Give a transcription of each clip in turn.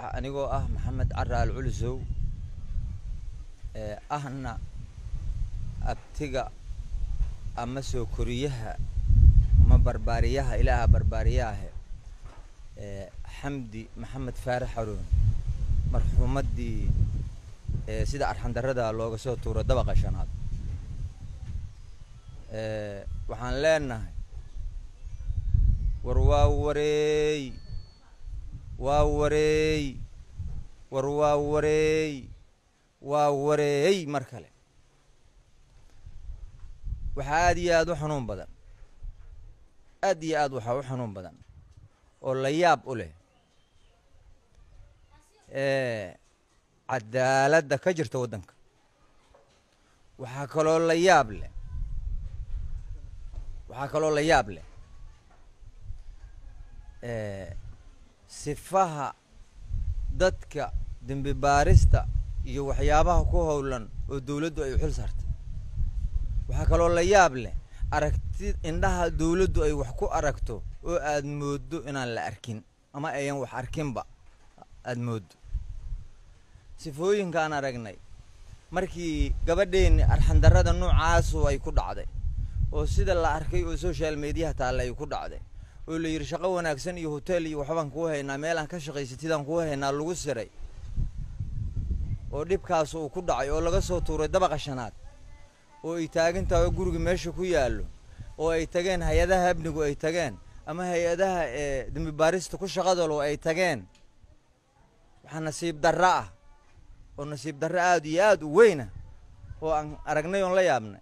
anigoo ah maxamed cara al culusow ee ahna abtiga ama soo koriyaha ama barbaariyaha ilaaha barbaariyaahe ee xamdi maxamed faarax haroon marxuumaddii sida arxandarrada looga soo tuuro dabaqa shanaad. Waxaan leenahay war waa wareey waa wareey war waa wareey waa wareey mar kale. Waxaa aad iyo aad u xanuun badan. Aad iyo aad waxaa u xanuun badan. Oo la yaab u leh. Cadaaladda ka jirta waddanka. Waxaa kaloo la yaab leh. Waxaa kaloo la yaab leh sifaha dadka dembi baarista iyo waxyaabaha ku howlan oo dawladdu ay xil saartay. Waxaa kaloo la yaab leh aragti indhaha dawladdu ay wax ku aragto oo aad mooddo inaan la arkin ama ayan wax arkinba aad mooddo. Sifooyinkaan aragnay. Markii gabadheenni arxandarrada noocaasu ay ku dhacday oo sida la arkay oo social mediyaha taalla ay ku dhacday oo la yidhi shaqo wanaagsan iyo hotel iyo waxbaan kuu haynaa meelaan ka shaqaysatidaan kuu haynaa lagu siray. Oo dhibkaas uu ku dhacay oo laga soo tuuray dabaqa shanaad oo ay taagan tahay oo guriga meesha ku yaallo oo ay tageen hay'adaha amnigu ay tageen ama hay'adaha ee dembi baarista ku shaqadalo ay tageen. Waxaa nasiib darro ah oo nasiib darro aada iyo aada u weyna oo aan aragnay oon la yaabnay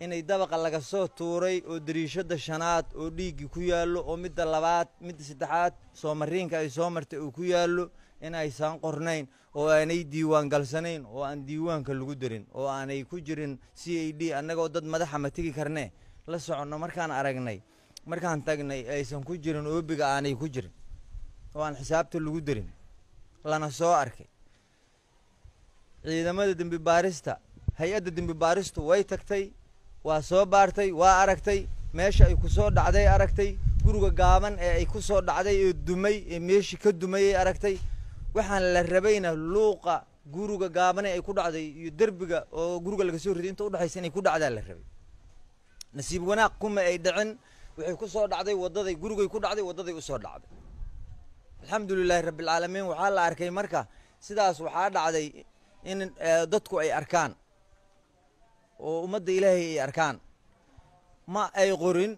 inay dabaqa laga soo tuuray oo dariishadda shanaad oo dhiiggii ku yaallo oo midda labaad midda saddexaad soo mariinka ay soo martay uu ku yaallo in aysan qornayn oo aanay diiwaan galsanayn oo aan diiwaanka lagu darin oo aanay ku jirin c a d annagoo dad madaxa ma tegi karnee la soconno markaan aragnay markaan tagnay aysan ku jirin oobiga aanay ku jirin oo aan xisaabta lagu darin lana soo arkay. Ciidamada dembi baarista hay'adda dembi baaristu way tagtay waa soo baartay waa aragtay meesha ay ku soo dhacday aragtay guriga gaaban ee ay ku soo dhacday ee dumay ee meeshii ka dumayay aragtay. Waxaan la rabayna luuqa guriga gaabane ay ku dhacday iyo derbiga oo guriga laga soo riday. Inta udhexaysa inay ku dhacdaa la rabay. Nasiib wanaaq kuma ay dhicin. Waxay ku soo dhacday waddaday gurigay ku dhacday waddaday u soo dhacday. Alxamdu lilaahi rabbialcaalamiin waxaa la arkay marka sidaas waxaa dhacday in dadku ay arkaan oo ummadda ilaahay ay arkaan. Ma ay qorin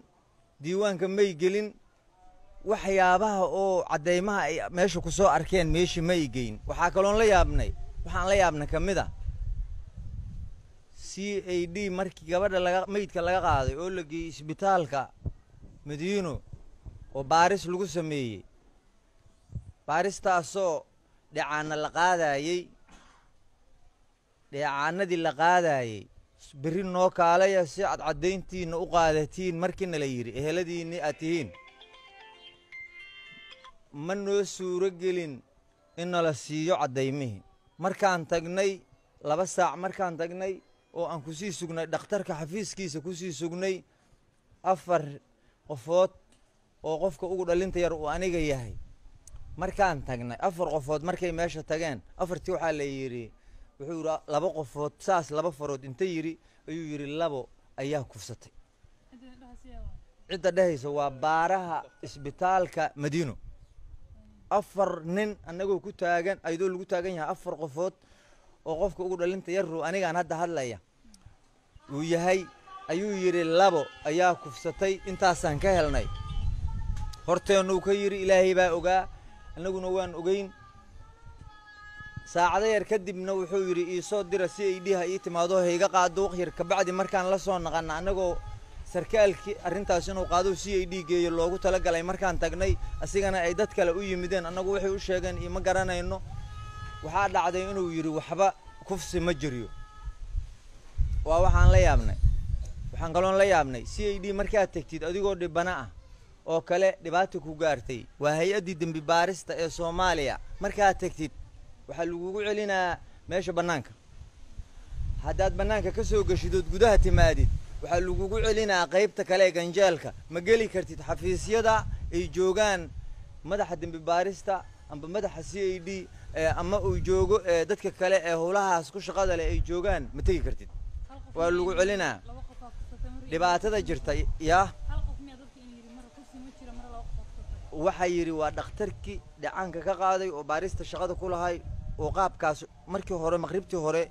diiwaanka may gelin waxyaabaha oo caddaymaha ay meesha ku soo arkeen meeshii ma ay geyn. Waxaa kaloon la yaabnay waxaan la yaabnay ka mid a c a d markii gabadha laga meydka laga qaaday oo la geeyey isbitaalka madiino oo baaris lagu sameeyey. Baaristaasoo dheecaana la qaadaayey dheecaanadii la qaadaayey berri noo kaalaya si aad caddayntiinna u qaadatiin markiina la yidhi eheladiinni aad tihiin. Ma noo suuro gelin in nala siiyo caddaymihii markaan tagnay laba saac markaan tagnay oo aan ku sii sugnay dhakhtarka xafiiskiisa ku sii sugnay afar qofood oo qofka ugu dhalinta yar uu aniga yahay. Markaan tagnay afar qofood markay meesha tageen afartii waxaa la yidhi wuxuu yidhi laba qofood saas laba farood inta yidhi ayuu yidhi labo ayaa kufsatay. Cidda dhehaysa waa baaraha isbitaalka madiino. Afar nin annagoo ku taagan ayadoo lagu taagan yahay afar qofood oo qofka ugu dhalinta yarrow anigaan hadda hadlaya. Uu yahay ayuu yidhi labo ayaa kufsatay intaasaan ka helnay. Horteennuu ka yidhi ilaahay baa ogaa annaguna waan ogeyn saacado yar kadibna wuxuu yidhi iisoo dira si ay dhiha ii timaado hayga qaado waqyar kabacdi markaan la soo naqana annagoo sarkaalkii arrintaas inuu qaado si ay dhiigeeyo loogu talagalay markaan tagnay asigana ay dad kale u yimideen. Annagu waxay u sheegeen iyo ma garanayno. Waxaa dhacday inuu yidhi waxba kufsi ma jiryo. Waa waxaan la yaabnay. Waxaan kaloon la yaabnay c a d markaad tegtid adigoo dhibana ah oo kale dhibaata ku gaartay. Waa hay'addii dembi baarista ee soomaaliya. Markaad tegtid waxaa lagugu celinaa meesha bannaanka. Haddaad bannaanka ka soo geshidood gudaha timaadid waxaa lagugu celinaa qaybta kale ee ganjeelka ma geli kartid xafiisyada ay joogaan madaxa dembi baarista amba madaxa c a d ama uu joogo dadka kale ee howlahaas ku shaqada leh ay joogaan ma tegi kartid. Waa lagu celinaa. Dhibaatada jirta yaa waxaa yidhi waa dhakhtarkii dhacaanka ka qaaday oo baarista shaqada ku lahay oo qaabkaas markii hore maqribtii hore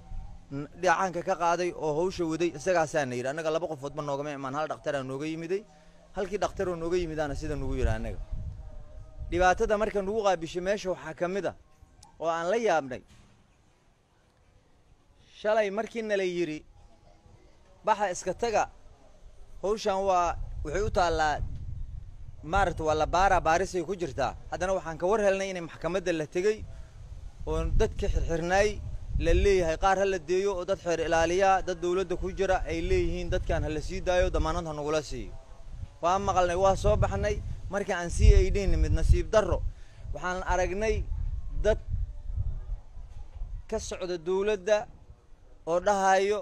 dhacaanka ka qaaday oo hawsha waday isagaasaana yidhi annaga laba qofoodba noogama imaan hal dhakhtaraa nooga yimiday halkii dhakhtar oo nooga yimidaana sida nugu yidhi annaga. Dhibaatada marka nugu qaabishay meesha waxaa ka mid a oo aan la yaabnay shalay markii nala yidhi baxa iska taga hawshan waa waxay u taallaa maaragta waa la baaraa baarisay ku jirtaa. Haddana waxaan ka war helnay inay maxkamadda la tegey oo dadka xirxirnaay la leeyahay qaar ha la deeyo oo dad xeer ilaaliyaa dad dawladda ku jira ay leeyihiin dadkan ha la sii daayo damaanad ha nagula siiyo. Waa maqalnay waa soo baxnay marka aan c a d nimid nasiib darro. Waxaan aragnay dad ka socda dawladda oo dhahayo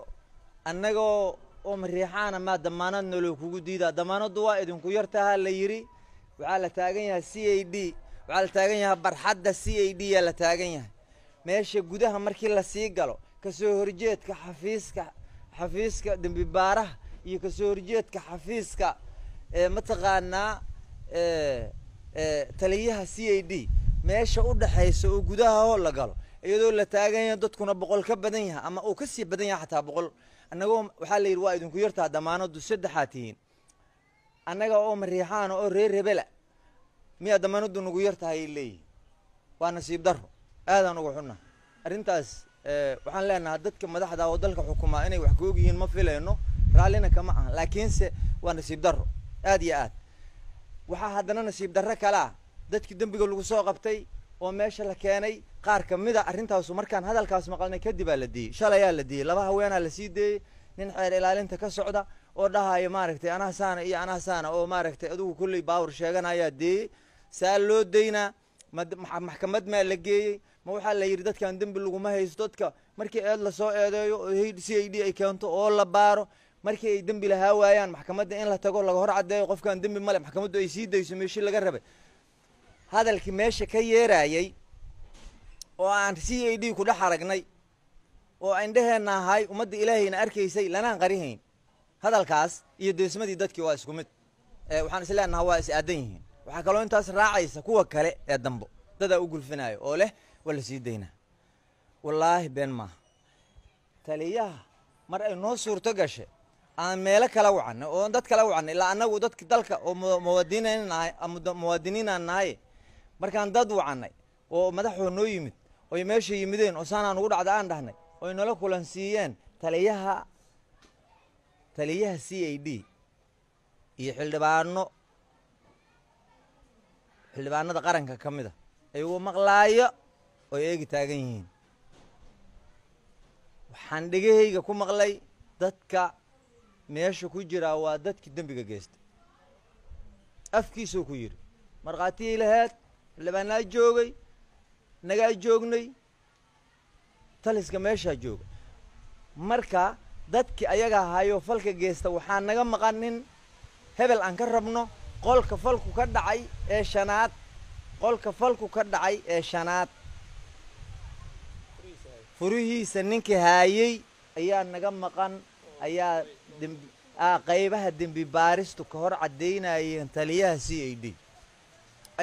annagoo oo mariixaana maa damaanad naloo kugu diidaa. Damaanaddu waa idinku yartahaa la yidhi. Waxaa la taagan yahay c a d waxaa la taagan yahay barxadda c a d yaa la taagan yahay meesha gudaha markii la sii galo ka soo horjeedka xafiiska xafiiska dembi baaraha iyo ka soo horjeedka xafiiska mataqaanaa taliyaha c a d meesha u dhexaysa oo gudaha hoo la galo iyadoo la taagan yahay dadkuna boqol ka badan yahay ama uu ka sii badan yahay xataa boqol annagoo waxaa la yidhi waa idinku yartaa damaanaddu saddexaa tihiin. Annaga oo mariixaana oo reer rebela miyaa damaanaddu nagu yartahay ay leeyihiin waa nasiib darro aadaan uga xunna. Arrintaas waxaan leenahaa dadka madaxda oo dalka xukumaa inay wax ka ogyihiin ma filayno raallina kama aha. Laakiinse waa nasiib darro aad iyo aad. Waxaa haddana nasiib darro kale ah dadkii dembiga lagu soo qabtay oo meesha la keenay qaar ka mid arrintaasu markaan hadalkaas maqalnay kadib aa la diiyey shalayaa la diiyey laba haweenaa la sii deeyey nin xeer ilaalinta ka socda oo dhahaya maaragtay anaa iyo anaa saana oo maaragtay adigu kulley baawur sheeganayaa deeyey saa loo daynaa maxkamad maa la geeyey ma waxaa la yidhi dadkan dembi laguma haysto dadka markii eed la soo eedeeyo c a d ay keento oo la baaro markii ay dembi lahaa waayaan maxkamadda in la tago laga hor caddeeyo qofkaan dembi male maxkamaddu ay sii dayso meeshii laga rabay. Hadalkii meesha ka yeeraayey oo aan c a d ku dhex aragnay oo indheheenna ahay ummadda ilaahayna arkaysay lanaan qarihayn. Hadalkaas iyo deesmadii dadkii waa isku mid waxaan is leenaha waa is aadan yihiin. Waxaa kaloo intaas raacaysa kuwa kale ee dambo dadaa u gulfinaayo oo leh waa la sii daynaa. Wallaahi been maaha taliyaha mar ay noo suurto gashe aan meelo kala wacannay oo dad kala wacannay ilaa annagu dadka dalka oo nahay muwaadiniinaan nahaye markaan dad wacannay oo madaxoo noo yimid oy meesha yimideen oo saanaan ugu dhacda aan dhahnay oy nala kulan siiyeen taliyaha taliyaha c a d iyo xildhibaano xildhibaanada qaranka ka mid a ayagoo maqlaayo oy eegi taagan yihiin. Waxaan dhegahayga ku maqlay dadka meesha ku jiraa waa dadkii dembiga geystay. Afkiisuu ku yidhi markhaatiyay laheed xildhibaanaa joogay nagaa joognay taliska meeshaa jooga. Marka dadkii ayaga ahaayo falka geysta waxaa naga maqan nin hebel aan ka rabno qolka falku ka dhacay ee shanaad qolka falku ka dhacay ee shanaad furihiisa ninkii haayey ayaa naga maqan ayaa qaybaha dembi baaristu ka hor caddaynayeen taliyaha c a d.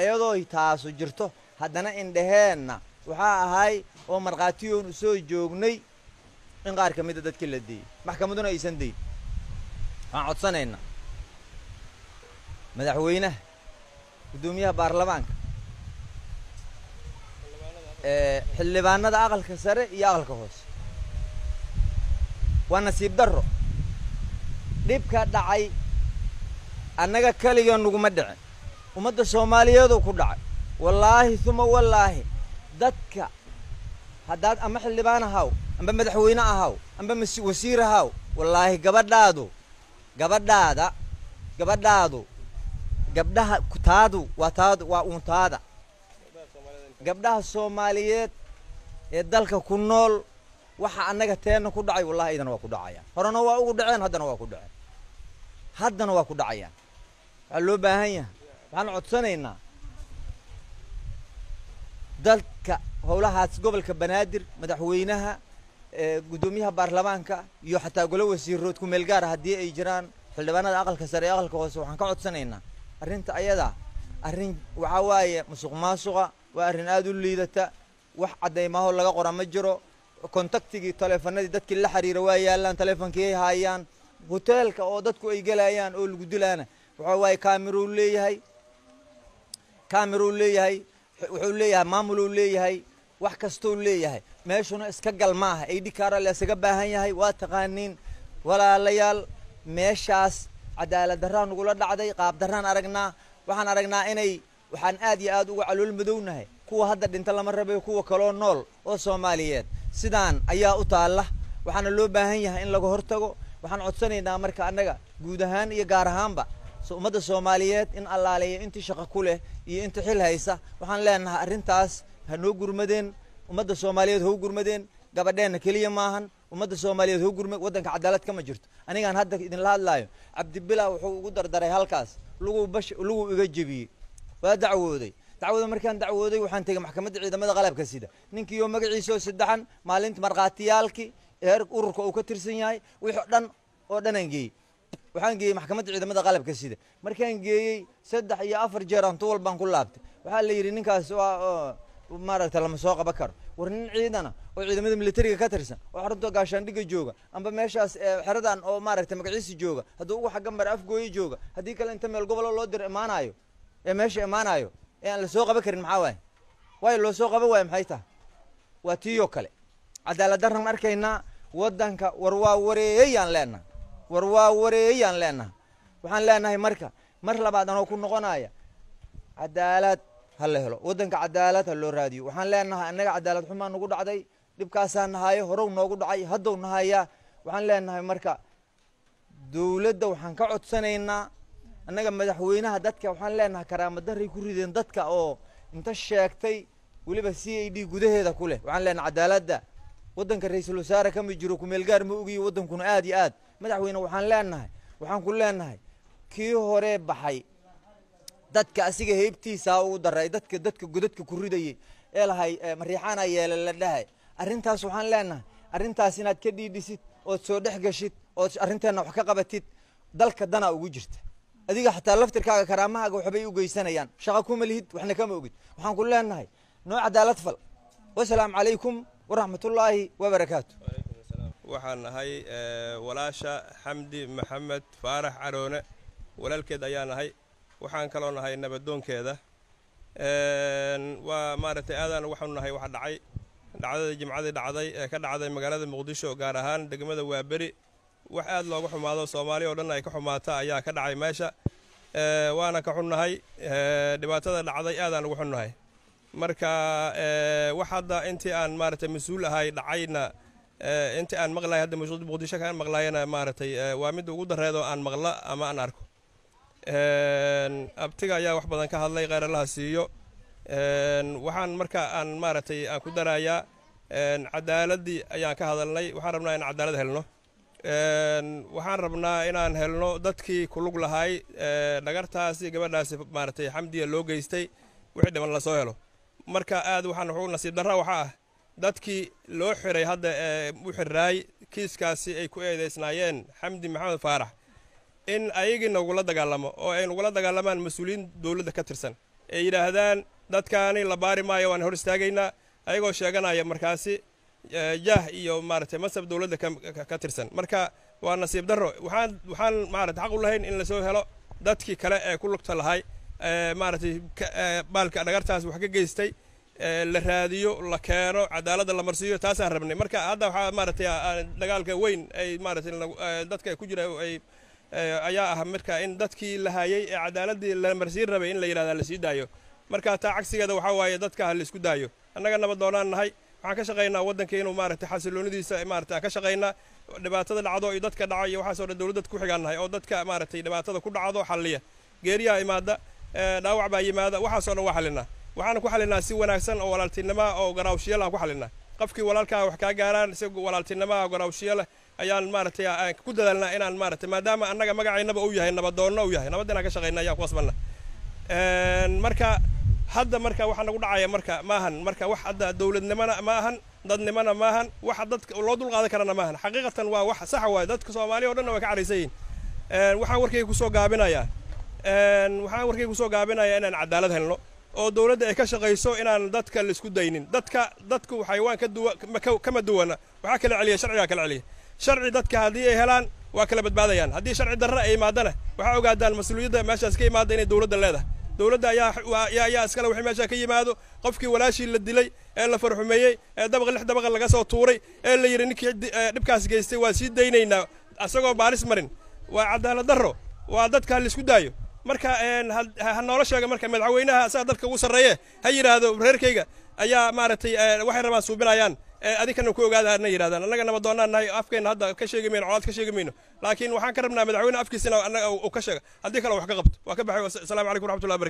Iyadoo taasu jirto haddana indhaheenna waxaa ahay oo markhaatiyoon u soo joognay in qaar ka mida dadkii la deeyey maxkamaduna aysan deyin waxaan codsanaynaa. Madaxweynaha guddoomiyaha baarlamaanka xildhibaanada aqalka sare iyo aqalka hoose waa nasiib darro. Dhibka dhacay annaga keliga naguma dhicin. Ummadda soomaaliyeedoo ku dhacay. Wallaahi uma wallaahi dadka haddaad ama xildhibaan ahaw amba madaxweyne ahaw amba wasiir ahaw wallaahi gabadhaadu gabadhaada gabadhaadu gabdhaha taadu waa taadu waa uuntaada gabdhaha soomaaliyeed ee dalka ku nool waxa annaga teenna ku dhacay wallahi idana waa ku dhacayaan. Horena waa ugu dhaceen haddana waa ku dhaceen. Haddana waa ku dhacayaan. Waxaa loo baahan yahay. Waxaan codsanaynaa. Dalka howlahaas gobolka banaadir madaxweynaha guddoomiyaha baarlamaanka iyo xataa golo wasiirood ku meel gaara haddii ay jiraan xildhibaanada aqalka sare ee aqalka hoose waxaan ka codsanaynaa. Arrinta ayada arrin waxaa waaye musuq maasuqa waa arrin aada u liidata. Wax caddaymaho laga qora ma jiro. Kontaktigii taleefanadii dadkii la xiriira waa yaalaan taleefonkii ay haayaan. Hoteelka oo dadku ay gelayaan oo lagu dilaana. Waxaa waaye kameruu leeyahay. Kameruu leeyahay. Wuxuu leeyahay maamuluu leeyahay. Wax kastou leeyahay. Meeshuna iska gal maaha aidhikaara la isaga baahan yahay. Waa taqaaniin. Walaalayaal meeshaas cadaalad darraa nagula dhacday qaab darraan aragnaa. Waxaan aragnaa inay waxaan aad iyo aad uga calool madownahay. Kuwa hadda dhinta lama rabayo kuwa kaloo nool oo soomaaliyeed. Sidaan ayaa u taalla. Waxaana loo baahan yahay in laga hortago. Waxaan codsanaynaa marka annaga guud ahaan iyo gaar ahaanba ummadda soomaaliyeed in allaaleeya intii shaqo ku leh iyo intii xil haysa. Waxaan leenahay arrintaas ha noo gurmadeen. Ummadda soomaaliyeed hau gurmadeen. Gabadheenna keliya maahan ummadda soomaaliyeed hau gurma waddanka cadaalad kama jirto. Anigaan hadda idinla hadlaayo cabdibila wuxuu ugu dardaray halkaas. Luguu bash luguu iga jebiyey waa dacwooday. Dacwada markaan dacwooday waxaan tegey maxkamadda ciidamada qalabka sida. Ninkii oo magaciisa oo saddexan maalinta markhaatiyaalkii heer ururka uu ka tirsan yahay wixii dhan oo dhanaan geeyey. Waxaan geeyey maxkamadda ciidamada qalabka sida. Markaan geeyey saddex iyo afar jeer aan tu walbaan ku laabtay. Waxaa la yidhi ninkaas maaragta lama soo qaban karo. War nin ciidana oo ciidamada militariga ka tirsan oo xarunta gaashaandhiga jooga amba meeshaas xeradan oo maaragta magaciisi jooga hadduu ugu xaggan bare afgooye jooga haddii kale inta meel gobolo loo diro imaanayo ee meesha imaanayo ee aan la soo qaban karin maxaa waaye? Waayo loo soo qaban waayo maxay tahay? Waa tiiyoo kale. Cadaalad darran arkaynaa waddanka war waa wareeyaan leenaha war waa wareeyaan leenaha waxaan leenahay marka mar labaad anoo ku noqonaya cadaalad ha la helo. Waddanka cadaalad ha loo raadiyo. Waxaan leenahay annaga cadaalad xumaa nagu dhacday dhibkaasaa nahayo horow noogu dhacay haddow nahayaa. Waxaan leenahay marka dowladda waxaan ka codsanaynaa annaga madaxweynaha dadka waxaan leenahay karaamadarray ku rideen dadka oo inta sheegtay weliba c a d gudaheeda ku leh. Waxaan leenahay cadaaladda. Waddanka ra'iisul wasaare kama jiro kumeelgaar ma ogiyo waddankuna aad iyo aad. Madaxweyne waxaan leenahay waxaan ku leenahay kii hore baxay dadka asiga heybtiisaa ugu daray dadka dadka godadka ku ridayay ee lahay mariixaana yeela la dhahay. Arrintaas waxaan leenahay arrintaas inaad ka dhiidhisid ood soo dhex gashid ood arrinteenna wax ka qabatid dalka danaa ugu jirta adiga xataa laftirkaaga karaamahaaga waxbay u geysanayaan. Shaqa kuma lihid waxna kama ogid. Waxaan ku leenahay noo cadaalad fal. Wasalaamu calaykum waraxmatullaahi wabarakaatu. Waxaan nahay walaasha xamdi maxamed faarax caroone. Walaalkeed ayaa nahay. Waxaan kaloo nahay nabadoonkeeda. Waa maaragtay aadaan waxaanu nahay waxa dhacay. Dhacdadii jimcadii dhacday ee ka dhacday magaalada muqdisho gaar ahaan degmada waaberi wax aad looga xumaado soomaali oo dhan ay ka xumaata ayaa ka dhacay meesha. Waana ka xunnahay. Dhibaatada dhacday aadaan ugu xunnahay. Marka wax hadda intii aan maaragtay mas'uul ahay dhacayna intii aan maqlahay hadda muqdisho kaan maqlayana maaragtay waa midda ugu dareedoo aan maqla ama aan arko. Abtiga ayaa wax badan ka hadlay kheyralaha siiyo. Waxaan marka aan maaragtay aan ku darayaa cadaaladdii ayaan ka hadalnay. Waxaan rabnaa inaan cadaalad helno waxaan rabnaa inaan helno dadkii kulug lahay dhagartaasi gabadhaasi maaragtay xamdiya loo geystay wixii dhiman la soo helo. Marka aad waxaan wuxuu nasiib darra waxaa ah dadkii loo xiray hadda ee u xiraay kiiskaasi ay ku eedeysnaayeen xamdi maxamed faarax. In ayagii nagula dagaalamo oo ay nagula dagaalamaan mas'uuliyiin dowladda ka tirsan. Ay yidhaahdaan dadkaani la baari maayo waan hor istaagaynaa. Ayagoo sheeganaya markaasi jaah iyo maaragtay masab dowladda ka tirsan. Marka waa nasiib darro. Waxaan waxaan maaragtay xaq u lahayn in la soo helo dadkii kale ee ku lugta lahay maaragtay baalka dhagartaas wax ka geystay la raadiyo la keeno cadaaladda la marsiiyo taasaan rabnay. Marka hadda waxaa maaragtay dagaalka weyn ay maaragtay dadka ku jira ay ayaa ah marka in dadkii la hayay ee cadaaladdii la marsiin rabay in la yidhahda la sii daayo. Marka taa cagsigeeda waxaa waaye dadka ha la isku daayo. Annaga nabad doonaan nahay waxaan ka shaqaynaa waddanka inuu maaragtay xasiloonidiisa maaragtay aan ka shaqaynaa dhibaatada dhacdo iyo dadka dhaco iyo waxaasoo dhan dowladda ku xigaan oo dadka maaragtay dhibaatada ku dhacdo xalliya. Geeriyaa imaada dhaawac baa yimaada waxaasoo dhan waa xallinaa. Waxaana ku xallinaa si wanaagsan oo walaaltinima oo garaawshiyal aan ku xallinaa. Qofkii walaalkaa wax kaa gaaraan si walaaltinima garaawshiyo ayaan maaragtay aan ku dadaalnaa inaan maaragtay maadaama annaga magacaynaba uu yahay nabadoonna uu yahay. Nabad inaan ka shaqayna ayaan ku qasbanna marka hadda marka waxaa nagu dhacaya marka maahan marka wax hadda dowladnimona ma ahan dadnimona maahan wax dadka loo dulqaadan karana maahan. Xaqiiqatan waa wax saxa waaye dadka soomaaliya o dhanna way ka caraysan yihiin waxaan warkayga ku soo gaabinayaa waxaan warkayga ku soo gaabinayaa inaan cadaalad helno oo dowladda ay ka shaqayso inaan dadka la isku daynin. Dadka dadku xayawaan kama duwana. Waxaa kala celiya sharcigaa kala celiya. Sharci dadka haddii ay helaan waa kala badbaadayaan. Haddii sharci darra ay imaadana waxaa ogaadaan mas'uuliyadda meeshaas ka imaada inay dowladda leedahay dowladda ayaa iskale wixii meesha ka yimaado qofkii walaashii la dilay ee la farxumeeyey ee dabaq lix dabaqa laga soo tuuray ee la yidhi ninkii dhibkaas geystay waa sii daynaynaa asagoo baaris marin waa cadaalad darro waa dadka la isku daayo. Marka ha noola sheega marka madaxweynaha asaga dadka ugu sarreeye ha yidhaahdo reerkayga ayaa maaragtay waxay rabaan suubinayaan adinkana ku ogaada na yidhahdaan annaga nabadoonnaan nahay afkeenna hadda ka sheegi mayno colaad ka sheegi mayno. Laakiin waxaan ka rabnaa madaxweyne afkiisina annaga uu ka sheega. Haddii kale wax ka qabto. Waa ka baxay. Asalaamu calaykum waraxmatullahi barakatu